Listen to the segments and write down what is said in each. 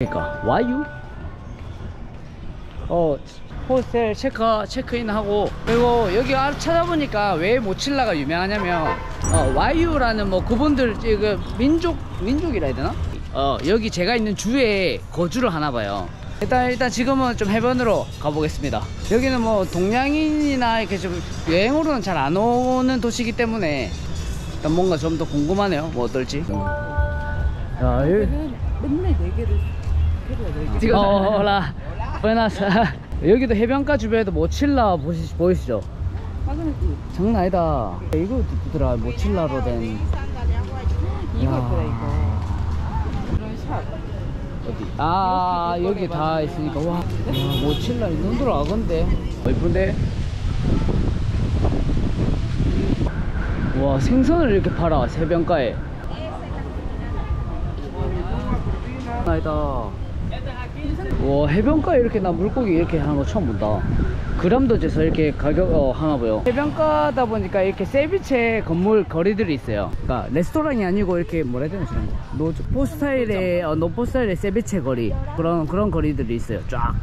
그러니까 와유 어 호스텔 체크 체크인 하고 그리고 여기 아- 찾아보니까 왜 모칠라가 유명하냐면 어 와유라는 뭐 그분들 그 민족 민족이라 해야 되나? 어 여기 제가 있는 주에 거주를 하나 봐요. 일단 일단 지금은 좀 해변으로 가보겠습니다. 여기는 뭐 동양인이나 이렇게 좀 여행으로는 잘 안 오는 도시이기 때문에 일단 뭔가 좀 더 궁금하네요. 뭐 어떨지. 야 여기. 맨날 네 개를 개. 어, 라 부에나스 여기도 해변가 주변에도 모칠라 보시, 보이시죠? 장난 아니다 이거 누구더라 모칠라로 된 이거 야. 예쁘다 이거. 이런 샵. 어디? 아 여기 다 있으니까 와, 와 모칠라 눈 들어가건데 어, 이쁜데? 와 생선을 이렇게 팔아 해변가에 아니다 와 해변가에 이렇게 나 물고기 이렇게 하는 거 처음 본다. 그람도 재서 이렇게 가격 어 하나 봐요. 해변가다 보니까 이렇게 세비체 건물 거리들이 있어요. 그러니까 레스토랑이 아니고 이렇게 뭐라 해야 되나 저런 거. 노, 포 스타일의 어, 노포 스타일의 세비체 거리. 그런 그런 거리들이 있어요 쫙.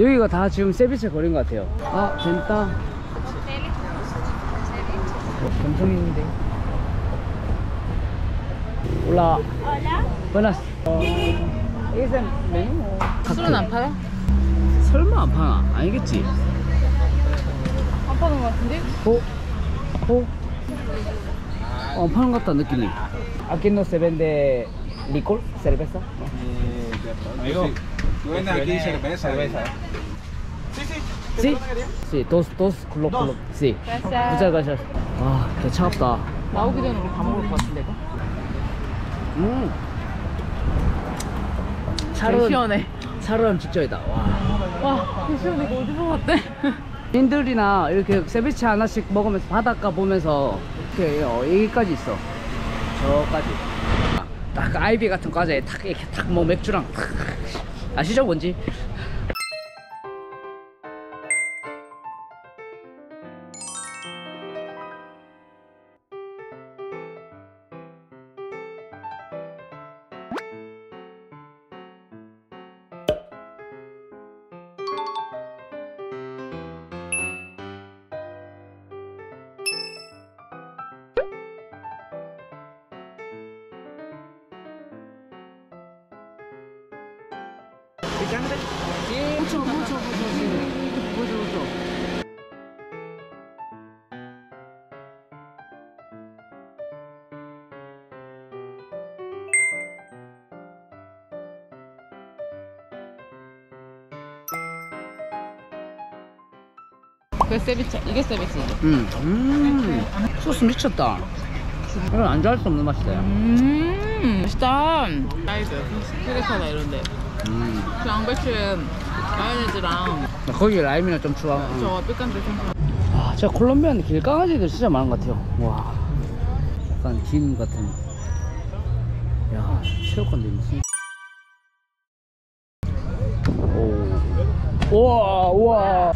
여기가 다 지금 세비체 거리인 것 같아요. 아 재밌다. 어, 감성 있는데. 올라. Buenas. 어, 이게 메뉴 뭐 술은 안 팔아? 설마 안 파나? 아니겠지? 안 파는 것 같은데? 어? 어? 어, 안 파는 것 같다 느낌이 Aquí no se vende licor, cerveza? Amigo, tú vendes aquí cerveza. Sí? Sí, dos, dos club, club. Sí. Muchas gracias. 아, 개 차갑다. 나오기 전에 우리 다 먹을 것 같은데 이거? 음. 개 차로 시원해. 차로람 직전이다. 와. 와, 개 시원해. 이거 어디서 봤대? 인들이나 이렇게 세비체 하나씩 먹으면서 바닷가 보면서 이렇게 어, 여기까지 있어. 저까지. 딱 아이비 같은 과자에 탁 이렇게 탁 뭐 맥주랑 탁 아시죠 뭔지? 무쳐 무쳐 무쳐 무쳐 무쳐 그 세비체. 이게 세비체지. 음, 음. 소스 미쳤다 이건 안 좋아할 수 없는 맛이다 야. 음, 맛있다. 사이드. 스테레카나 이런데. 음. 그 양배추에 마요네즈랑 거기 라임이나 좀 추가 저 삐깐데 좀. 아, 진짜 콜롬비아는 길 강아지들 진짜 많은 것 같아요. 와, 약간 김 같은. 야, 체육관도 무슨. 오, 우와, 우와.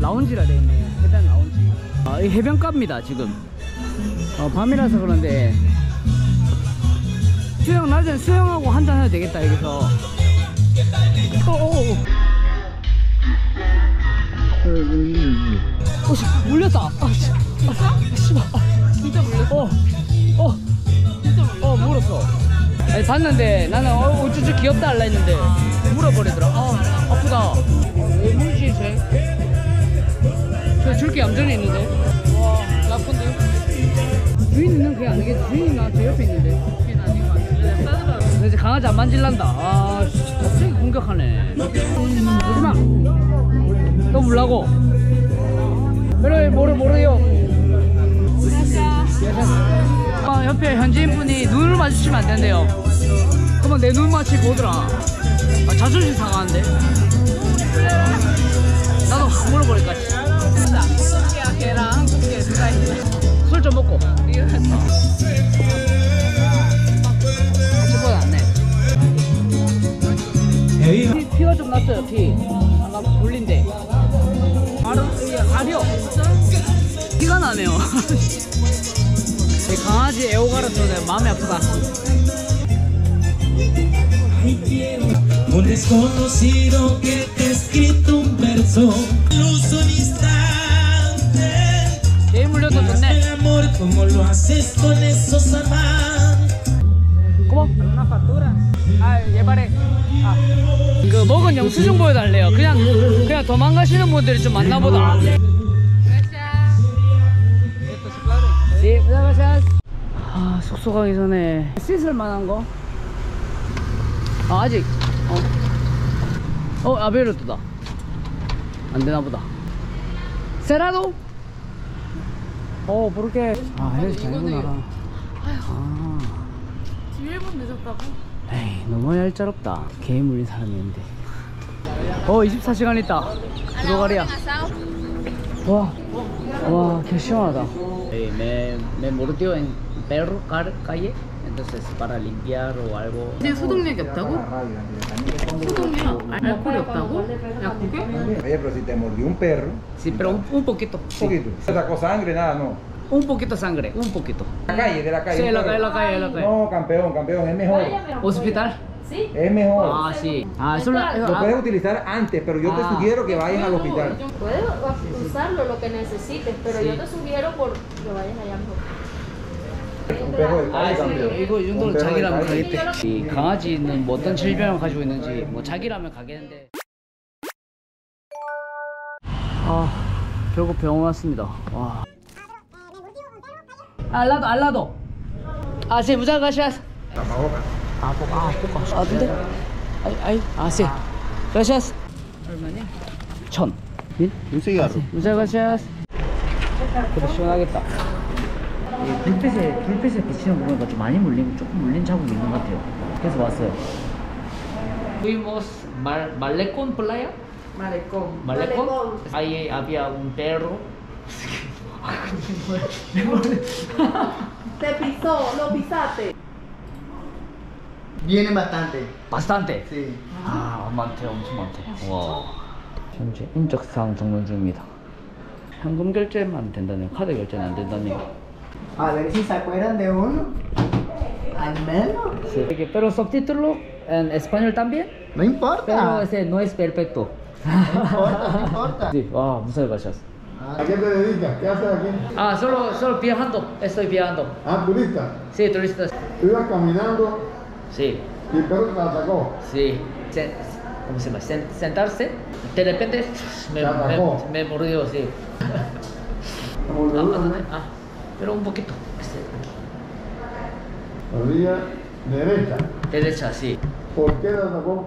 라운지라 돼 있네. 해변 라운지. 아, 이 해변가입니다 지금. 어, 밤이라서 그런데 수영 낮에 수영하고 한잔 해도 되겠다 여기서. 오, 오, 오. 어, 씨, 물렸다. 아, 씨. 아, 씨발. 아, 진짜 물렸어. 어, 어, 진짜 물렸어. 어, 물었어. 아니, 봤는데 나는 어, 우쭈쭈 귀엽다 할라 했는데 물어버리더라. 아, 아프다. 왜 물지, 쟤? 저 줄게 얌전히 있는데. 와, 나쁜데? 주인은 그게 아니겠지. 주인이 나 제 옆에 있는데. 이제 강아지 안 만질란다. 아, 씨, 갑자기 공격하네. 오지마. 또 물라고. 그래, 모르, 모르요. 아, 옆에 현지인분이 눈을 마주치면 안 된대요. 그러면 내 눈 마치고 오더라. 아, 자존심 상하는데. 나도 확 물어버릴까. 한국이야 걔랑 한국에 누가 있어? 술좀 먹고. 애호가라서 내가 마음이 아프다. desconocido que te he escrito un verso. Luz un instante. El amor como lo haces con esos amantes. 고마. Una factura. 아, 예발에. 아. 그 먹은 영수증 보여달래요. 그냥 그냥 도망가시는 분들이 좀 많나 보다. 네. 아, 숙소 가기 전에 씻을 만한 거? 아, 아직. 어. 어, 아베르토다. 안 되나 보다. 세라도? 어, 그렇게. 아, 해서 잘구나. 아. 지금 1분 늦었다고? 에이 너무 얄짤없다 개인 물린 사람이었는데 어 24시간 있다 들어가리야 와와 개 시원하다 me, me mordió en perro car, calle entonces para limpiar o algo 근데 소독약이 없다고? 소독약? 알- 알코올이 없다고? 약국에? Oye, pero si te mordió un perro, sí pero un, un poquito un sí. poquito. No sacó sangre, nada, no. un poquito sangre un poquito La calle, de la calle. sí un en la perro. calle en la calle en la calle No, campeón, campeón, es mejor. hospital ¿Sí? Es mejor. ah sí ah solo Lo puedes utilizar antes, pero yo te Ah. sugiero que vayas al hospital. Puedes usarlo lo que necesites, pero Sí. yo te sugiero por que vayas allá mejor. 아, 이-. 이거 이 de 자기라면. 가겠대. 이 강아지는 뭐 어떤 질병을 가지고 있는지 뭐 자기라면 가겠는데. 아, 결국 병원 왔습니다. 와. 알라도 알라도. 아, sí, muchas gracias. 아, poco, 아, poco. 아, 근데 아이, 아이, 아, sí. gracias. 얼마냐? 천. 민? Cigarro. muchas gracias. 그래 시원하겠다. 이 불빛에 불빛에 비치는 거 보니까 좀 많이 물린 조금 물린 자국이 있는 것 같아요. 그래서 왔어요. Fuimos Mar Malecón playa. 마레công Malecón. Ahí había un perro. Te pisó, lo pisaste. Viene bastante. Bastante. Sí. 아 많대 엄청 많대. 와. 현재 인적사항 정돈 중입니다. 현금 결제만 된다네요. 카드 결제는 안 된다네요. A ver si se acuerdan de uno. Al menos. Sí. Pero subtítulo en español también. No importa. Pero ese no es perfecto. No importa, no importa. Sí, ah, muchas gracias. ¿A qué te dedicas? ¿Qué haces aquí? Ah, solo, solo viajando, estoy viajando. Ah, turista. Sí, turistas. Tú ibas caminando Sí, y el perro te la atacó. sí. Se- ¿Cómo se llama? Sen- sentarse. De repente me, mordió, sí. Te mordió Ah, ah, pero un poquito. Este, Orilla derecha. Derecha, sí. ¿Por qué te atacó?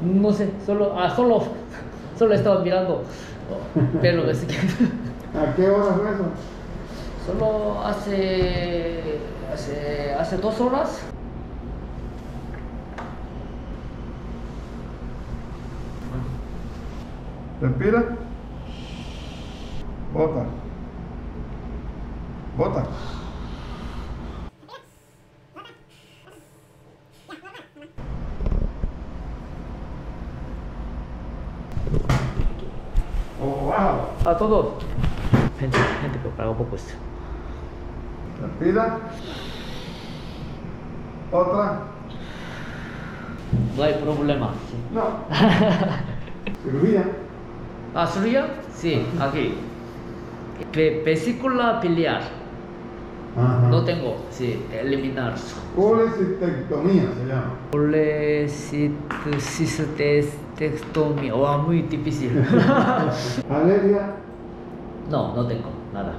No sé, solo, ah, solo, solo estaba mirando. Pero es que ¿A qué hora fue eso? solo hace, hace, hace dos horas. Respira. Bota. Bota. Oh. A todos. Gente, gente que paga poco esto. Respira. Otra. No hay problema. sí. No. Cirugía. Ah, ¿Surya? Sí, aquí. Ve- vesícula biliar. Ajá. No tengo, sí, eliminar. Colecistectomía se llama. Colecistectomía. Oh, muy difícil. Alergia no, no tengo nada.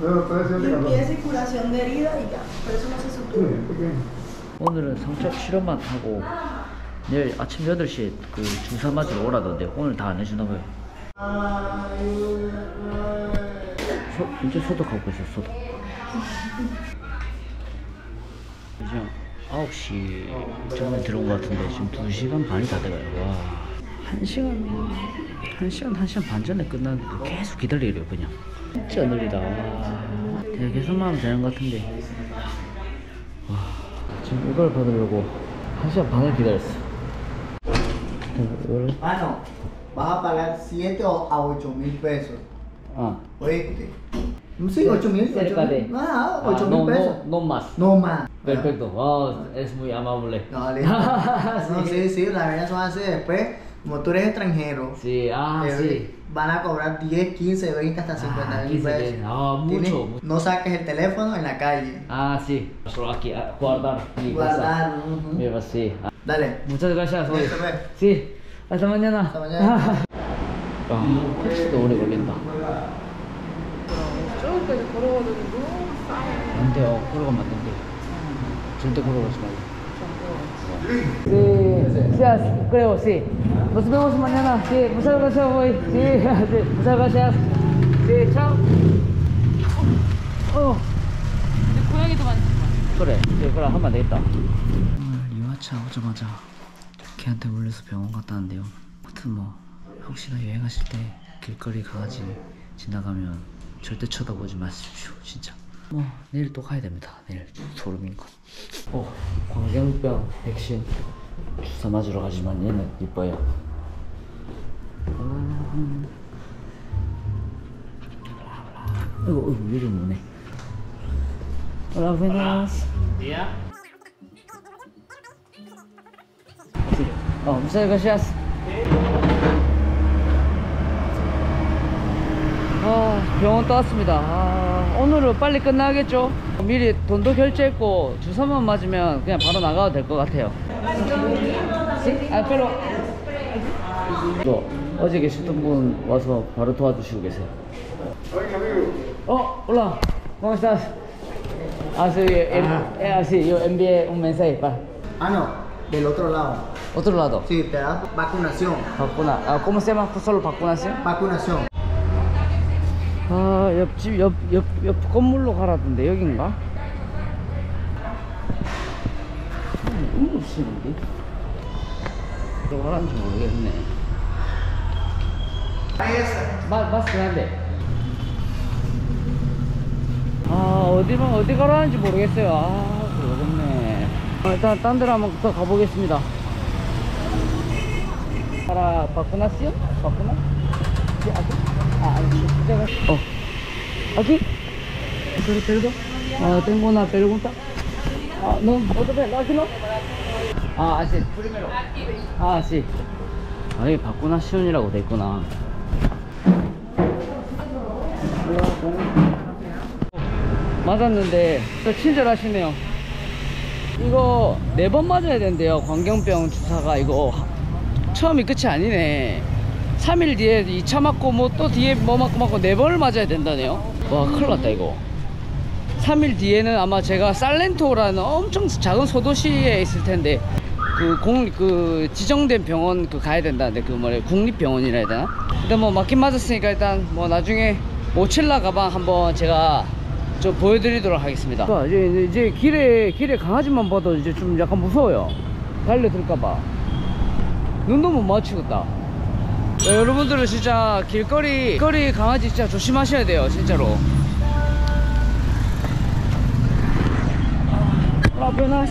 03714. limpieza y curación de herida y ya. Pero eso no se sutura. 오늘은 상처 치료만 하고 내일 아침 8시에 그 주사 맞으러 오라던데 오늘 다 안 해주나 봐요. 소, 이제 소독하고 있어 소독. 지금 9시 전에 들어온 것 같은데 지금 2시간 반이 다 돼가요. 와. 1시간, 1시간, 1시간 반 전에 끝났는데도 계속 기다리래요 그냥. 진짜 느리다. 와. 그냥 계속만 하면 되는 것 같은데. 와, 지금 이걸 받으려고 1시간 반을 기다렸어. 이거를, Mano, vas a pagar 7 o a 8 mil pesos. 아, Oíste. Sí, 8 mil. Cerca de. Ah, Ah, 8 no, mil pesos. no, no más. No más. Perfecto. Wow, es muy amable. No. No, sí, sí, las venas son así. Después, como tú eres extranjero, Sí, ah, eh, sí. van a cobrar 10, 15, 20, hasta 50 Ah, mil 15, pesos. ah, mucho. No saques el teléfono en la calle. Ah, sí. Solo aquí, ah, guardar. mi Guardar. sí. Ah, Dale. Muchas gracias. pues. Sí. Hasta mañana. Hasta mañana. 저기까지 걸어가지고 너무 싸요. 안 돼요. 걸어가면 안 된대. 절대 걸어가지 말고. Sí, sí, creo, sí. Nos vemos mañana. Sí, muchas gracias hoy. Sí, sí, muchas gracias. Sí, chao. 어. 근데 고양이도 많지만. 그래, 이제 그럼 하면 되겠다. 오늘 유아차 오자마자 걔한테 몰려서 병원 갔다 왔는데요. 아무튼 뭐 혹시나 여행하실 때 길거리 강아지 지나가면 절대 쳐다보지 마십시오, 진짜. 뭐 내일 또 가야 됩니다. 내일 소름인 건. 어, 광견병 백신 주사 맞으러 가지만 얘는 이뻐요. 음. 이거 이거 이름 뭐네? Hola, buenas. ¿Día? Oh, muchas gracias. 아, 병원 떠왔습니다. 아, 오늘은 빨리 끝나겠죠? 미리 돈도 결제했고 주사만 맞으면 그냥 바로 나가도 될 것 같아요. 아, pero... 또 어제 계셨던 분 와서 바로 도와주시고 계세요. Oh, hola, ¿cómo estás? Ah, sí, el- eh, ah, sí, yo envié un mensaje para Ah, no. Del otro lado. otro lado. Sí, te da vacunación. Vacuna. Ah, ¿Cómo se llama? Solo vacunación? Vacunación. 아, 옆집, 옆, 옆, 옆 건물로 가라던데, 여긴가? 응급실인데? 또 가라는지 모르겠네. 마, 마스크 한데. 아, 어디만, 어디 가라는지 모르겠어요. 아, 모르겠네. 아, 일단, 딴 데로 한번 더 가보겠습니다. Ah, aquí. Oh. ¿Aquí? Pero, perdón. Ah, tengo una pregunta. Ah, no, otra vez, aquí no. Ah, sí. Ah, sí. 아, 여기 바꾸나 시온이라고 돼 있구나. 맞았는데 또 친절하시네요. 이거 네 번 맞아야 된대요. 광견병 주사가 이거 처음이 끝이 아니네 3일 뒤에 2차 맞고 뭐 또 뒤에 뭐 맞고 맞고 4번을 맞아야 된다네요. 와 큰일 났다 이거. 3일 뒤에는 아마 제가 살렌토라는 엄청 작은 소도시에 있을 텐데 그 공, 그 지정된 병원 그 가야 된다는데 그 뭐래 국립병원이라 해야 되나? 근데 뭐 맞긴 맞았으니까 일단 뭐 나중에 모칠라 가방 한번 제가 좀 보여드리도록 하겠습니다. 이제, 이제 길에 길에 강아지만 봐도 이제 좀 약간 무서워요. 달려들까봐. 눈도 못 맞추겠다 네, 여러분들은 진짜 길거리 길거리 강아지 진짜 조심하셔야 돼요 진짜로 아, buenas.